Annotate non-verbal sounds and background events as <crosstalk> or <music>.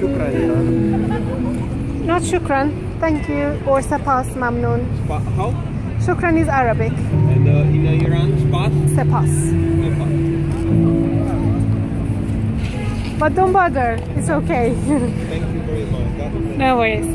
شكرا يا Not shukran. Thank you. Or sapas mamnun. Spot, how? Shukran is Arabic. And uh, in uh, Iran, spot? Sapas. But don't bother. It's okay. <laughs> Thank you very much. That- no worries.